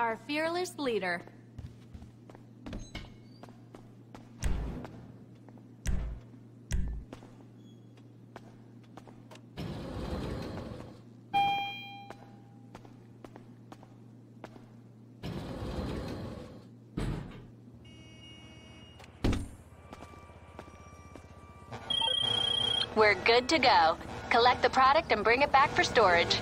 our fearless leader. We're good to go. Collect the product and bring it back for storage.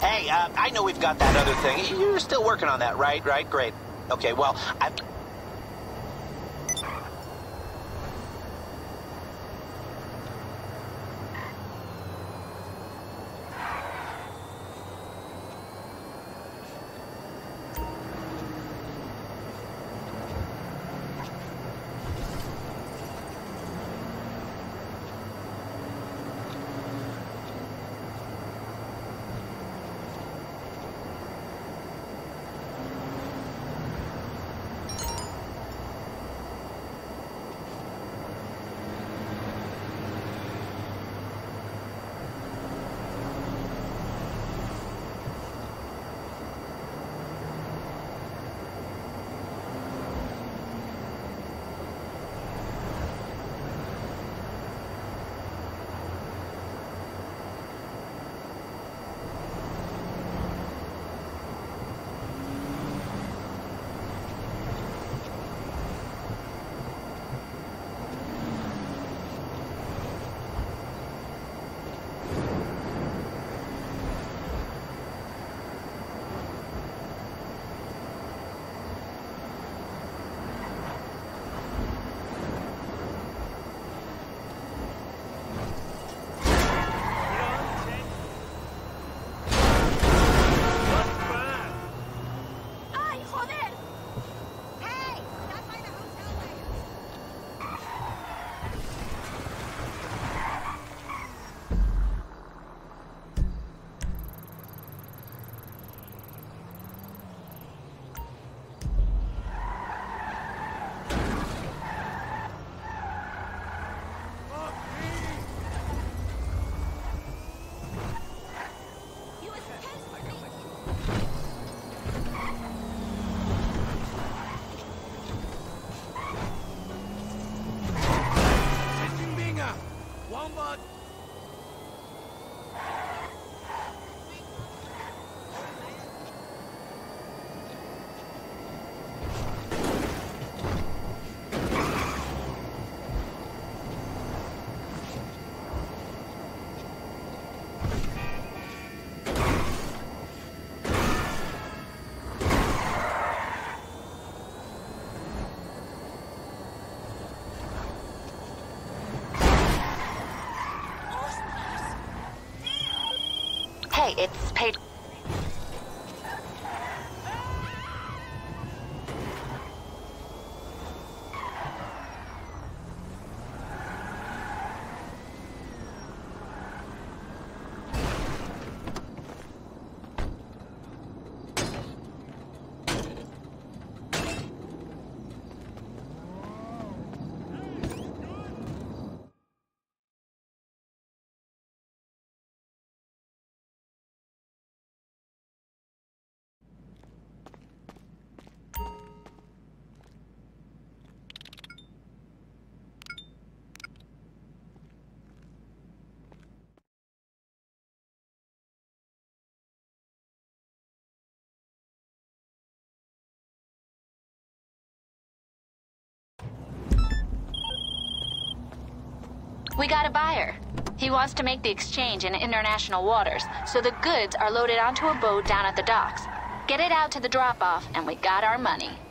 Hey, uh, I know we've got that other thing. You're still working on that, right? Right? Great. Okay, well, I... We got a buyer. He wants to make the exchange in international waters, so the goods are loaded onto a boat down at the docks. Get it out to the drop off, and we got our money.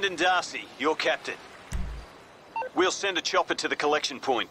Brendan Darcy, your captain. We'll send a chopper to the collection point.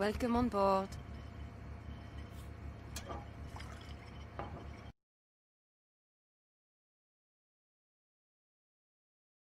Welcome on board.